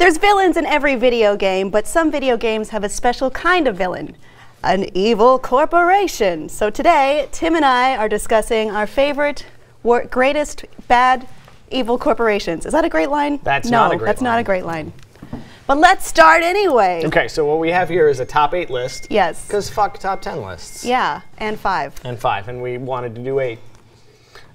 There's villains in every video game, but some video games have a special kind of villain an evil corporation. So today, Tim and I are discussing our favorite, greatest bad evil corporations. Is that a great line? That's no, not a great that's line. not a great line. But let's start anyway. Okay, so what we have here is a top eight list. Yes. Because fuck top ten lists. Yeah, and five. And five, and we wanted to do eight.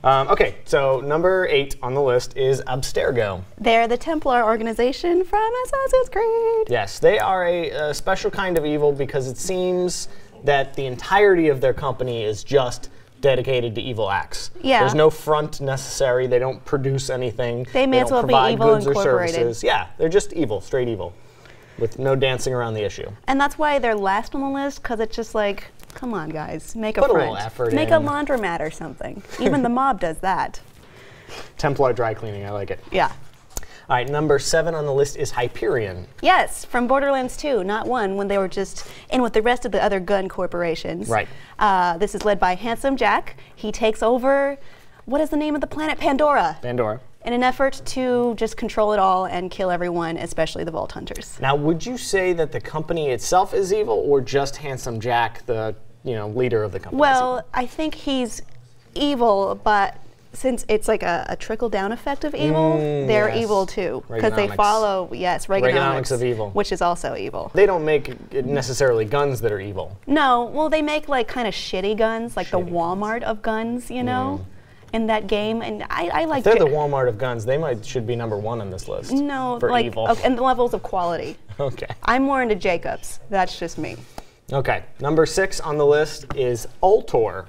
Um, okay, so number eight on the list is Abstergo. They're the Templar organization from Assassin's Creed. Yes, they are a, a special kind of evil because it seems that the entirety of their company is just dedicated to evil acts. Yeah. There's no front necessary. They don't produce anything. They may don't as well be provide evil goods or incorporated. services. Yeah, they're just evil, straight evil, with no dancing around the issue. And that's why they're last on the list, because it's just like, come on, guys, make a Put a little effort make in. a laundromat or something. Even the mob does that. Templar dry cleaning, I like it. Yeah. All right, number seven on the list is Hyperion. Yes, from Borderlands 2, not one, when they were just in with the rest of the other gun corporations. Right. Uh, this is led by Handsome Jack. He takes over, what is the name of the planet? Pandora. Pandora. In an effort to just control it all and kill everyone, especially the Vault Hunters. Now, would you say that the company itself is evil, or just Handsome Jack, the you know leader of the company? Well, I think he's evil, but since it's like a, a trickle down effect of evil, Mm, they're yes. evil too. Because they follow, yes, Reaganomics, Reaganomics of evil. Which is also evil. they don't make necessarily guns that are evil. No, well, they make like kind of shitty guns, like the Shitty. Walmart of guns, you know, in that game. And I, I like. If they're the Walmart of guns, they might should be number one on this list. no, for like, evil. okay, and the levels of quality. Okay. I'm more into Jacobs. That's just me. Okay. Number six on the list is Ultor.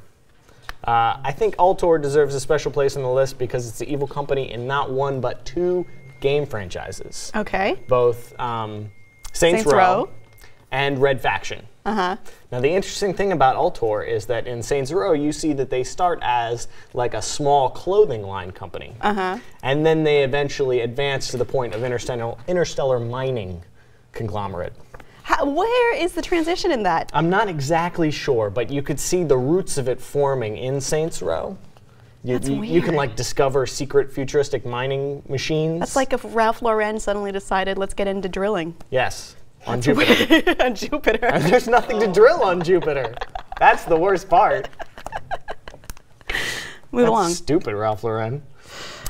Uh, I think Ultor deserves a special place on the list because it's the evil company in not one but two game franchises, Okay. both um, Saints, Saints Row, Row. and Red Faction. Uh huh. Now, the interesting thing about Ultor is that in Saints Row, you see that they start as like a small clothing line company. Uh-huh. And then they eventually advance to the point of interstellar, interstellar mining conglomerate. How, where is the transition in that? I'm not exactly sure, but you could see the roots of it forming in Saints Row. You, That's you, you can like discover secret futuristic mining machines. That's like if Ralph Lauren suddenly decided, let's get into drilling yes, on Jupiter. on Jupiter. There's nothing to drill on Jupiter. That's the worst part. Move That's along. stupid, Ralph Lauren.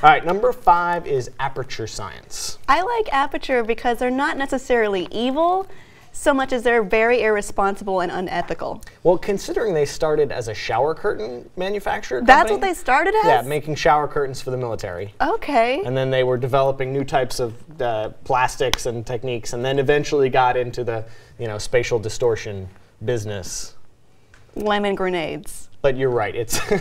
All right, number five is Aperture Science. I like Aperture because they're not necessarily evil so much as they're very irresponsible and unethical. Well, considering they started as a shower curtain manufacturer, That's company- what they started as? Yeah, making shower curtains for the military. Okay. And then they were developing new types of uh, plastics and techniques, and then eventually got into the you know spatial distortion business. Lemon grenades. But you're right; it's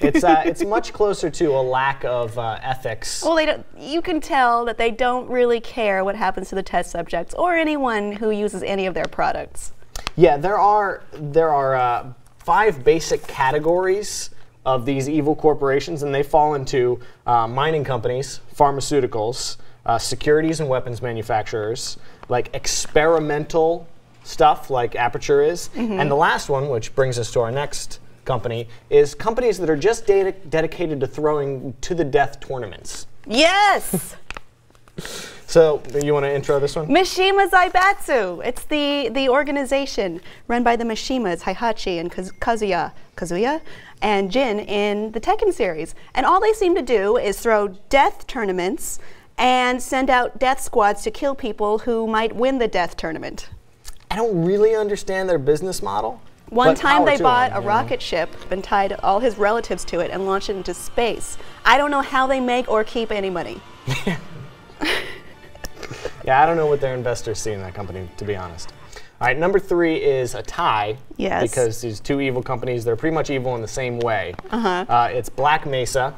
it's uh, it's much closer to a lack of uh, ethics. Well, they don't, you can tell that they don't really care what happens to the test subjects or anyone who uses any of their products. Yeah, there are there are uh, five basic categories of these evil corporations, and they fall into uh, mining companies, pharmaceuticals, uh, securities and weapons manufacturers, like experimental stuff, like Aperture is, and the last one, which brings us to our next company, is companies that are just dedi- dedicated to throwing to the death tournaments. Yes! So, you want to intro this one? Mishima Zaibatsu. It's the, the organization run by the Mishimas, Heihachi and Kaz- Kazuya, Kazuya and Jin in the Tekken series. And all they seem to do is throw death tournaments and send out death squads to kill people who might win the death tournament. I don't really understand their business model. One but time they bought a you know? rocket ship and tied all his relatives to it and launched it into space. I don't know how they make or keep any money. Yeah, I don't know what their investors see in that company, to be honest. All right, number three is a tie. Yes. Because these two evil companies, they're pretty much evil in the same way. Uh-huh. Uh, it's Black Mesa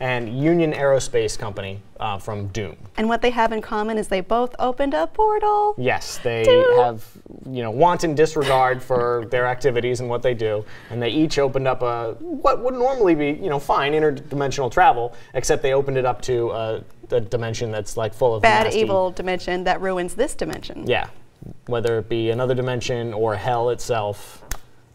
and Union Aerospace Company uh, from Doom. And what they have in common is they both opened a portal. Yes, they Doom. have you know wanton disregard for their activities and what they do, and they each opened up a what would normally be you know fine interdimensional travel, except they opened it up to a, a dimension that's like full of Bad nasty- evil dimension that ruins this dimension. Yeah, whether it be another dimension or hell itself.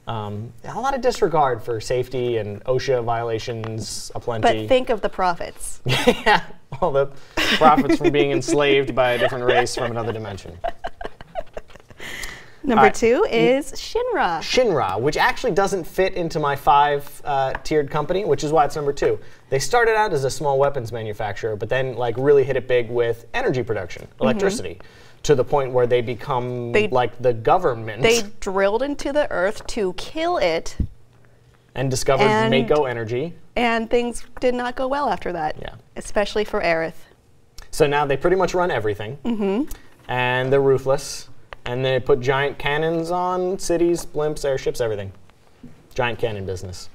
Um, a lot of disregard for safety and OSHA violations aplenty. But think of the profits. yeah, all the profits from being enslaved by a different race from another dimension. Number right. two is Shinra. Shinra, which actually doesn't fit into my five uh, tiered company, which is why it's number two. They started out as a small weapons manufacturer, but then like really hit it big with energy production, electricity, to the point where they become They- like the government They drilled into the earth to kill it, and discovered and- Mako Energy. and things did not go well after that. Yeah. Especially for Aerith. So now they pretty much run everything, Mm-hmm. and they're ruthless, and they put giant cannons on cities, blimps, airships, everything. Giant cannon business.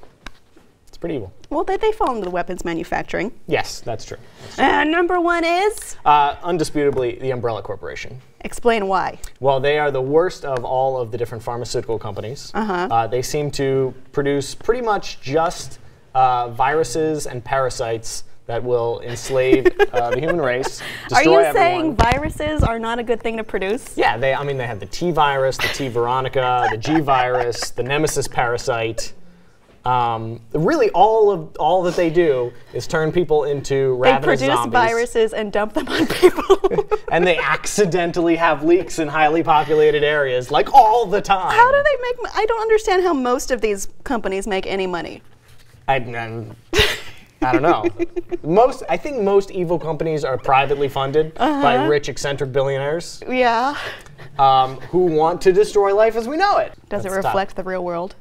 It's pretty evil. Well, they, they fall into the weapons manufacturing. Yes, that's true. That's true. And number one is Uh, undisputably, the Umbrella Corporation. explain why. Well, they are the worst of all of the different pharmaceutical companies. Uh-huh. Uh, they seem to produce pretty much just uh, viruses and parasites that will enslave uh, the human race, Are you everyone. saying viruses are not a good thing to produce? Yeah, they. I mean, they have the T virus, the T Veronica, the G virus, the Nemesis parasite. Um, really, all of all that they do is turn people into They ravenous produce zombies, viruses and dump them on people. and they accidentally have leaks in highly populated areas, like all the time. how do they make? I don't understand how most of these companies make any money. I, I'm- I don't know. Most, I think most evil companies are privately funded Uh-huh. by rich, eccentric billionaires Yeah. um, who want to destroy life as we know it. Does That's it tough. reflect the real world?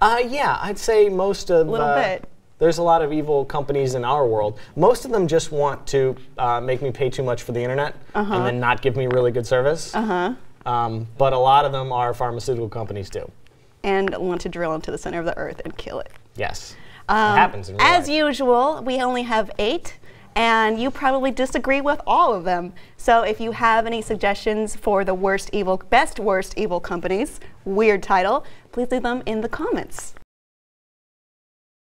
Uh, yeah, I'd say most of. A little uh, bit. There's a lot of evil companies in our world. Most of them just want to uh, make me pay too much for the internet Uh-huh. and then not give me really good service. Uh-huh. Um, but a lot of them are pharmaceutical companies too. And want to drill into the center of the earth and kill it. Yes. Um, happens in real As life. usual, we only have eight, and you probably disagree with all of them. So if you have any suggestions for the worst evil, best worst evil companies, weird title, please leave them in the comments.